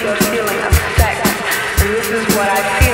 to a feeling of sex, and this is what I feel.